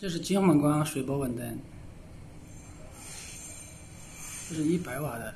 这是金黄光水波稳灯，这是一百瓦的。